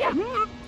Yeah. Mm-hmm.